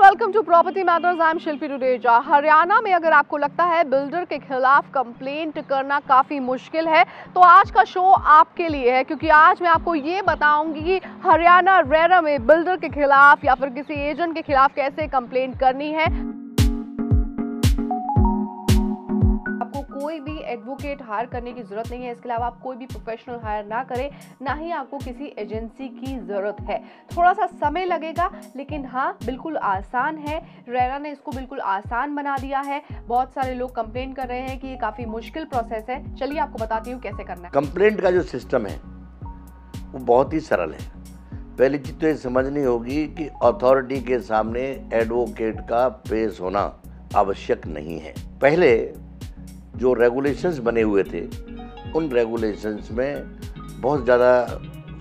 Welcome to property matters I am Shilpi Tudeja Haryana में अगर आपको लगता है बिल्डर के खिलाफ कंप्लेंट करना काफ़ी मुश्किल है तो आज का शो आपके लिए है, क्योंकि आज मैं आपको ये बताऊँगी कि हरियाणा, रेरा में बिल्डर के खिलाफ या फिर किसी एजेंट के खिलाफ कैसे कंप्लेंट करनी है आपको कोई भी एडवोकेट हायर करने की ज़रूरत नहीं है। इसके अलावा आप कोई भी प्रोफेशनल हायर ना करें, ना ही आपको किसी एजेंसी की ज़रूरत है। थोड़ा सा समय लगेगा, लेकिन हाँ बिल्कुल आसान है। रेरा ने इसको बिल्कुल आसान बना दिया है। बहुत सारे लोग कंप्लेन कर रहे हैं कि ये काफ़ी मुश्किल प्रोसेस है। चलिए आपको बताती हूँ कैसे करना है। कंप्लेंट का जो सिस्टम है, वो बहुत ही सरल है। पहली चीज़ तो ये समझनी होगी कि अथॉरिटी के सामने एडवोकेट का पेश होना आवश्यक नहीं है। पहले जो रेगुलेशंस बने हुए थे, उन रेगुलेशंस में बहुत ज़्यादा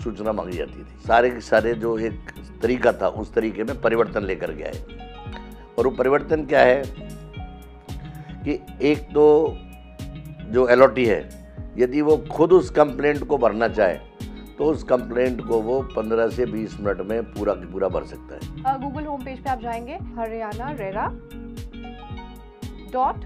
सूचना मांगी जाती थी। सारे के सारे जो एक तरीका था, उस तरीके में परिवर्तन लेकर के आए और वो परिवर्तन क्या है कि एक तो जो एलओटी है, यदि वो खुद उस कंप्लेंट को भरना चाहे तो उस कंप्लेंट को वो 15 से 20 मिनट में पूरा पूरा भर सकता है। गूगल होम पेज पे आप जाएँगे, हरियाणा रेरा डॉट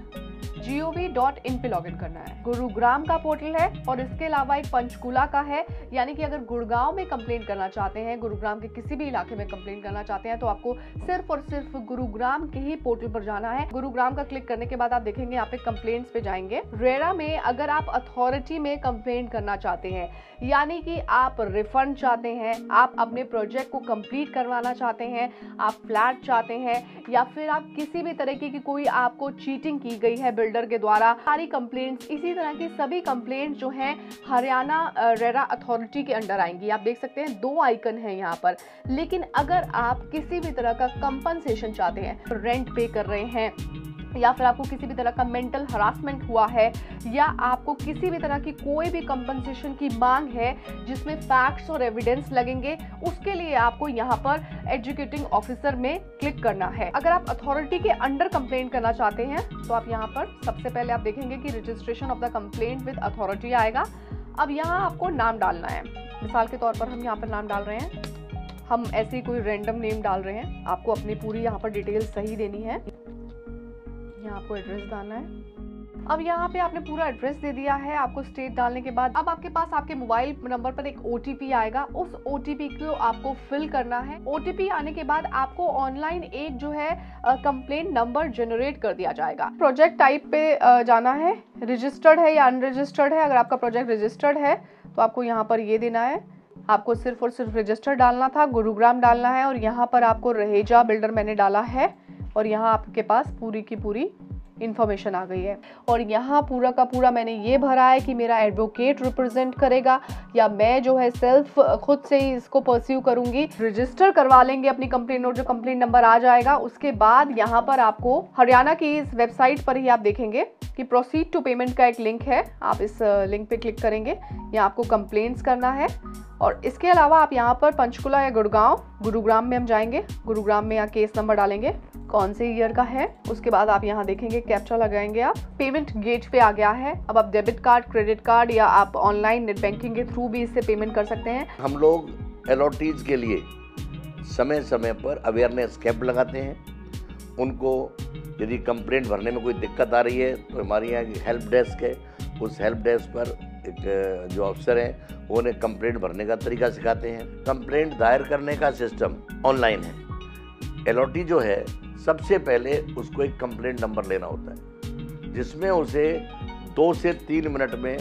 gov.in पे लॉगिन करना है। गुरुग्राम का पोर्टल है और इसके अलावा एक पंचकुला का है। यानी कि अगर गुड़गांव में कंप्लेन करना चाहते हैं, गुरुग्राम के किसी भी इलाके में कंप्लेन करना चाहते हैं तो आपको सिर्फ़ और सिर्फ़ गुरुग्राम के ही पोर्टल पर जाना है। गुरुग्राम का क्लिक करने के बाद आप देखेंगे, यहाँ पे कंप्लेंट्स पे जाएँगे। रेरा में अगर आप अथॉरिटी में कंप्लेंट करना चाहते हैं, यानी कि आप रिफंड चाहते हैं, आप अपने प्रोजेक्ट को कंप्लीट करवाना चाहते हैं, आप फ्लैट चाहते हैं या फिर आप किसी भी तरीके की कोई आपको चीटिंग की गई है बिल्डर के द्वारा, सारी कंप्लेंट्स इसी तरह की सभी कंप्लेंट जो है, हरियाणा रेरा अथॉरिटी के अंडर आएँगी। आप देख सकते हैं, दो आइकन है यहाँ पर। लेकिन अगर आप किसी भी तरह का कंपनसेशन चाहते हैं रेंट पे कर रहे हैं या फिर आपको किसी भी तरह का मेंटल हरासमेंट हुआ है, या आपको किसी भी तरह की कोई भी कंपनसेशन की मांग है, जिसमें फैक्ट्स और एविडेंस लगेंगे, उसके लिए आपको यहाँ पर एजुकेटिंग ऑफिसर में क्लिक करना है। अगर आप अथॉरिटी के अंडर कंप्लेंट करना चाहते हैं तो आप यहाँ पर सबसे पहले आप देखेंगे कि registration of the complaint with authority आएगा। अब यहाँ आपको नाम डालना है। मिसाल के तौर पर हम यहाँ पर नाम डाल रहे हैं। हम ऐसे कोई रैंडम नेम डाल रहे हैं। आपको अपनी पूरी यहाँ पर डिटेल सही देनी है। यहाँ आपको एड्रेस डालना है। अब यहाँ पे आपने पूरा एड्रेस दे दिया है, आपको स्टेट डालने के बाद। अब आपके पास आपके मोबाइल नंबर पर एक ओटीपी आएगा। उस ओटीपी को आपको फिल करना है। ओटीपी आने के बाद आपको ऑनलाइन एक जो है कंप्लेन नंबर जनरेट कर दिया जाएगा। प्रोजेक्ट टाइप पे जाना है। रजिस्टर्ड है या अनरजिस्टर्ड है? अगर आपका प्रोजेक्ट रजिस्टर्ड है तो आपको यहाँ पर ये देना है। आपको सिर्फ़ और सिर्फ़ रजिस्टर डालना था, गुरुग्राम डालना है और यहाँ पर आपको रहेजा बिल्डर मैंने डाला है। और यहाँ आपके पास पूरी की पूरी इन्फॉर्मेशन आ गई है। और यहाँ पूरा का पूरा मैंने ये भरा है कि मेरा एडवोकेट रिप्रेजेंट करेगा या मैं जो है सेल्फ खुद से ही इसको परस्यू करूँगी। रजिस्टर करवा लेंगे अपनी कंप्लेन और जो कंप्लेन नंबर आ जाएगा, उसके बाद यहाँ पर आपको हरियाणा की इस वेबसाइट पर ही आप देखेंगे कि प्रोसीड टू पेमेंट का एक लिंक है। आप इस लिंक पे क्लिक करेंगे, यहाँ आपको कंप्लेंट्स करना है। और इसके अलावा आप यहाँ पर पंचकुला या गुड़गांव, गुरुग्राम में हम जाएँगे, गुरुग्राम में यहाँ केस नंबर डालेंगे। कौन से ईयर का है, उसके बाद आप यहाँ देखेंगे कैप्चा लगाएँगे आप। पेमेंट गेट पे आ गया है। अब आप डेबिट कार्ड क्रेडिट कार्ड या आप ऑनलाइन नेट बैंकिंग के थ्रू भी इससे पेमेंट कर सकते हैं। हम लोग एल के लिए समय समय पर अवेयरनेस कैंप लगाते हैं। उनको यदि कंप्लेंट भरने में कोई दिक्कत आ रही है तो हमारे यहाँ की हेल्प डेस्क है। उस हेल्प डेस्क पर एक, जो अफसर हैं, वो उन्हें कंप्लेंट भरने का तरीका सिखाते हैं। कंप्लेंट दायर करने का सिस्टम ऑनलाइन है। एलओटी जो है सबसे पहले उसको एक कंप्लेंट नंबर लेना होता है, जिसमें उसे दो से तीन मिनट में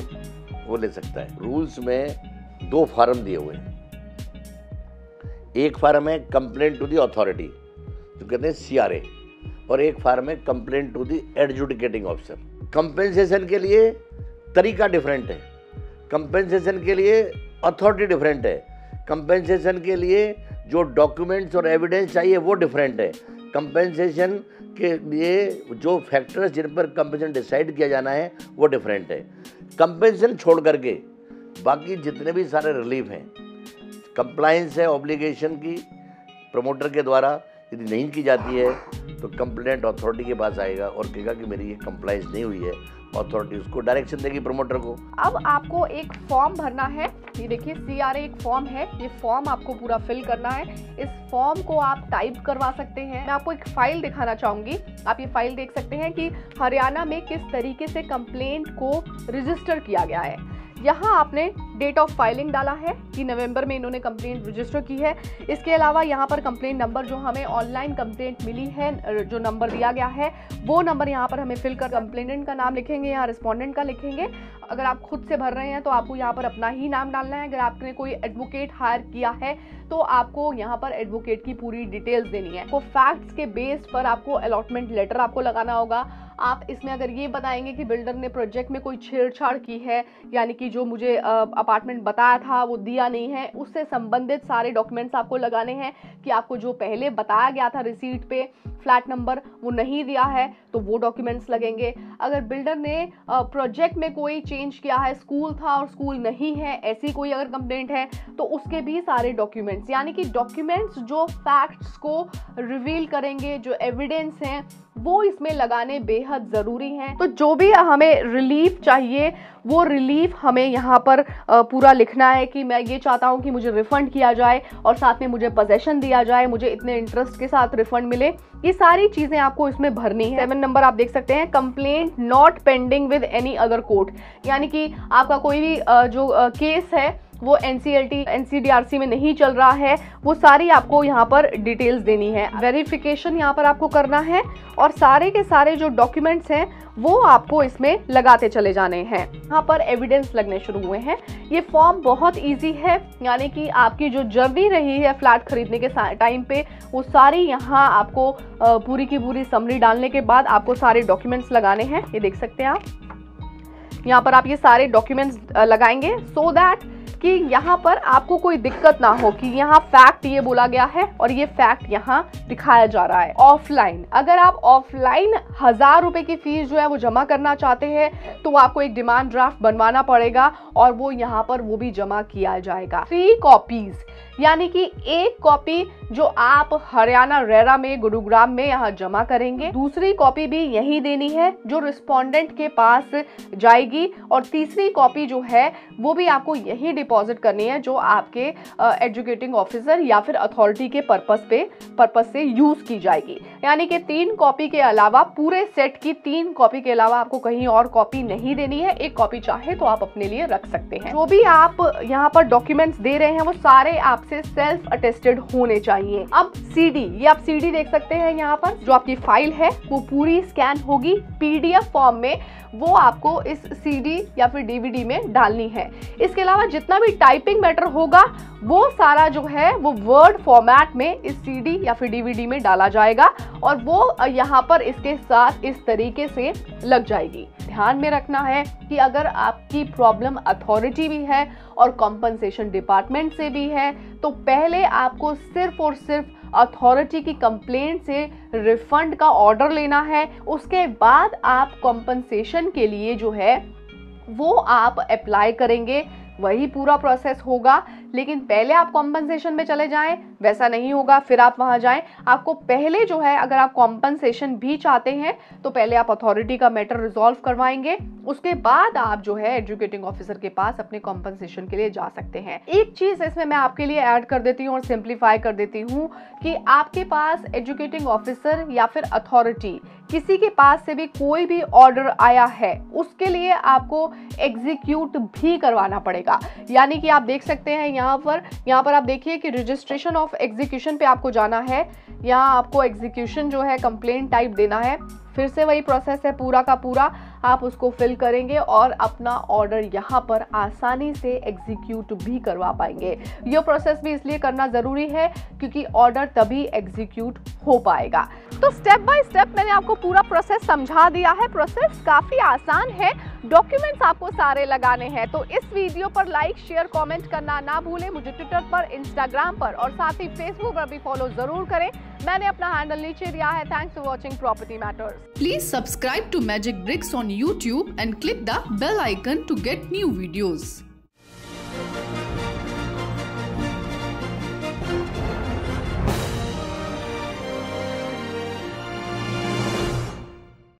वो ले सकता है। रूल्स में दो फार्म दिए हुए हैं। एक फार्म है कंप्लेंट टू दी अथॉरिटी जो कहते हैं सीआरए और एक फार्म है complaint to the adjudicating officer compensation के लिए तरीका डिफरेंट है। कंपेंसेशन के लिए अथॉरिटी डिफरेंट है। कंपेंसेशन के लिए जो डॉक्यूमेंट्स और एविडेंस चाहिए, वो डिफरेंट है। कंपेंसेशन के लिए जो फैक्टर्स जिन पर कंपेंसेशन डिसाइड किया जाना है, वो डिफरेंट है। कंपेंसेशन छोड़ करके बाकी जितने भी सारे रिलीफ हैं कंप्लाइंस है ऑब्लिगेशन की प्रमोटर के द्वारा यदि नहीं की जाती है तो कंप्लेंट अथॉरिटी के पास आएगा और कहेगा कि मेरी ये कंप्लाइंस नहीं हुई है। अथॉरिटी उसको डायरेक्शन देगी प्रमोटर को। अब आपको एक फॉर्म भरना है। ये देखिए सी आर एक फॉर्म है। ये फॉर्म आपको पूरा फिल करना है। इस फॉर्म को आप टाइप करवा सकते हैं। मैं आपको एक फ़ाइल दिखाना चाहूँगी। आप ये फ़ाइल देख सकते हैं कि हरियाणा में किस तरीके से कंप्लेंट को रजिस्टर किया गया है। यहाँ आपने डेट ऑफ़ फाइलिंग डाला है कि नवंबर में इन्होंने कंप्लेंट रजिस्टर की है। इसके अलावा यहाँ पर कंप्लेंट नंबर जो हमें ऑनलाइन कंप्लेंट मिली है, जो नंबर दिया गया है, वो नंबर यहाँ पर हमें फिल कर कंप्लेनेंट का नाम लिखेंगे यहाँ रिस्पॉन्डेंट का लिखेंगे। अगर आप खुद से भर रहे हैं तो आपको यहाँ पर अपना ही नाम डालना है। अगर आपने कोई एडवोकेट हायर किया है तो आपको यहाँ पर एडवोकेट की पूरी डिटेल्स देनी है। तो फैक्ट्स के बेस पर आपको अलॉटमेंट लेटर आपको लगाना होगा। आप इसमें अगर ये बताएँगे कि बिल्डर ने प्रोजेक्ट में कोई छेड़छाड़ की है, यानी कि जो मुझे अपार्टमेंट बताया था, वो दिया नहीं है, उससे संबंधित सारे डॉक्यूमेंट्स आपको लगाने हैं कि आपको जो पहले बताया गया था रिसीट पे फ्लैट नंबर, वो नहीं दिया है तो वो डॉक्यूमेंट्स लगेंगे। अगर बिल्डर ने प्रोजेक्ट में कोई चेंज किया है, स्कूल था और स्कूल नहीं है, ऐसी कोई अगर कंप्लेंट है तो उसके भी सारे डॉक्यूमेंट्स, यानी कि डॉक्यूमेंट्स जो फैक्ट्स को रिवील करेंगे, जो एविडेंस हैं वो इसमें लगाने बेहद ज़रूरी हैं। तो जो भी हमें रिलीफ चाहिए वो रिलीफ हमें यहाँ पर पूरा लिखना है कि मैं ये चाहता हूँ कि मुझे रिफ़ंड किया जाए और साथ में मुझे पोजेशन दिया जाए, मुझे इतने इंटरेस्ट के साथ रिफ़ंड मिले। ये सारी चीज़ें आपको इसमें भरनी है। सेवन नंबर आप देख सकते हैं। Complaint not pending with any other court यानी कि आपका कोई भी जो केस है, वो N C L T N C D R C में नहीं चल रहा है। वो सारी आपको यहाँ पर डिटेल्स देनी है। वेरिफिकेशन यहाँ पर आपको करना है और सारे के सारे जो डॉक्यूमेंट्स हैं वो आपको इसमें लगाते चले जाने हैं। यहाँ पर एविडेंस लगने शुरू हुए हैं। ये फॉर्म बहुत इजी है, यानी कि आपकी जो जर्नी रही है फ्लैट खरीदने के टाइम पे, वो सारी यहाँ आपको पूरी की पूरी समरी डालने के बाद आपको सारे डॉक्यूमेंट्स लगाने हैं। ये देख सकते हैं आप। यहाँ पर आप ये सारे डॉक्यूमेंट्स लगाएँगे सो so दैट कि यहाँ पर आपको कोई दिक्कत ना हो कि यहाँ फैक्ट ये बोला गया है और ये फैक्ट यहाँ दिखाया जा रहा है। ऑफलाइन अगर आप ऑफलाइन हज़ार रुपए की फ़ीस जो है वो जमा करना चाहते हैं तो आपको एक डिमांड ड्राफ्ट बनवाना पड़ेगा और वो यहाँ पर वो भी जमा किया जाएगा। थ्री कॉपीज यानी कि एक कॉपी जो आप हरियाणा रेरा में, गुरुग्राम में यहाँ जमा करेंगे। दूसरी कॉपी भी यही देनी है जो रिस्पोंडेंट के पास जाएगी और तीसरी कॉपी जो है वो भी आपको यही डिपॉजिट करनी है जो आपके एजुकेटिंग ऑफिसर या फिर अथॉरिटी के पर्पस पे पर्पस से यूज़ की जाएगी। यानी कि तीन कॉपी के अलावा पूरे सेट की तीन कॉपी के अलावा आपको कहीं और कॉपी नहीं देनी है। एक कॉपी चाहे तो आप अपने लिए रख सकते हैं। जो भी आप यहाँ पर डॉक्यूमेंट्स दे रहे हैं वो सारे आपसे सेल्फ अटेस्टेड होने चाहिए। अब सीडी ये आप सीडी देख सकते हैं यहाँ पर। जो आपकी फ़ाइल है, वो पूरी स्कैन होगी पीडीएफ फॉर्म में। वो आपको इस सीडी या फिर डीवीडी में डालनी है। इसके अलावा जितना भी टाइपिंग मैटर होगा, वो सारा जो है, वो वर्ड फॉर्मेट में इस सीडी या फिर डीवीडी में डाला जाएगा और वो यहाँ पर इसके साथ इस तरीके से लग जाएगी। ध्यान में रखना है कि अगर आपकी प्रॉब्लम अथॉरिटी भी है और कॉम्पनसेशन डिपार्टमेंट से भी है तो पहले आपको सिर्फ़ और सिर्फ़ अथॉरिटी की कंप्लेंट से रिफंड का ऑर्डर लेना है। उसके बाद आप कॉम्पनसेशन के लिए जो है, वो आप अप्लाई करेंगे। वही पूरा प्रोसेस होगा। लेकिन पहले आप कॉम्पनसेशन में चले जाएँ, वैसा नहीं होगा, फिर आप वहाँ जाएँ। आपको पहले जो है, अगर आप कॉम्पनसेशन भी चाहते हैं तो पहले आप अथॉरिटी का मैटर रिजॉल्व करवाएँगे। उसके बाद आप जो है एजुकेटिंग ऑफिसर के पास अपने कॉम्पनसेशन के लिए जा सकते हैं। एक चीज़ इसमें मैं आपके लिए ऐड कर देती हूँ और सिंप्लीफाई कर देती हूँ कि आपके पास एजुकेटिंग ऑफिसर या फिर अथॉरिटी किसी के पास से भी कोई भी ऑर्डर आया है, उसके लिए आपको एग्जीक्यूट भी करवाना पड़ेगा। यानी कि आप देख सकते हैं यहाँ पर यहाँ पर आप देखिए कि रजिस्ट्रेशन ऑफ़ एग्जीक्यूशन पे आपको जाना है। यहाँ आपको एग्जीक्यूशन जो है कंप्लेंट टाइप देना है। फिर से वही प्रोसेस है, पूरा का पूरा। आप उसको फिल करेंगे और अपना ऑर्डर यहाँ पर आसानी से एग्जीक्यूट भी करवा पाएँगे। ये प्रोसेस भी इसलिए करना ज़रूरी है, क्योंकि ऑर्डर तभी एग्जीक्यूट हो पाएगा। तो स्टेप बाय स्टेप मैंने आपको पूरा प्रोसेस समझा दिया है। प्रोसेस काफ़ी आसान है। डॉक्यूमेंट्स आपको सारे लगाने हैं। तो इस वीडियो पर लाइक शेयर कमेंट करना ना भूलें। मुझे ट्विटर पर इंस्टाग्राम पर और साथ ही फेसबुक पर भी फॉलो ज़रूर करें। मैंने अपना हैंडल नीचे दिया है। Thanks for watching property matters please subscribe to Magic Bricks on YouTube and click the bell icon to get new videos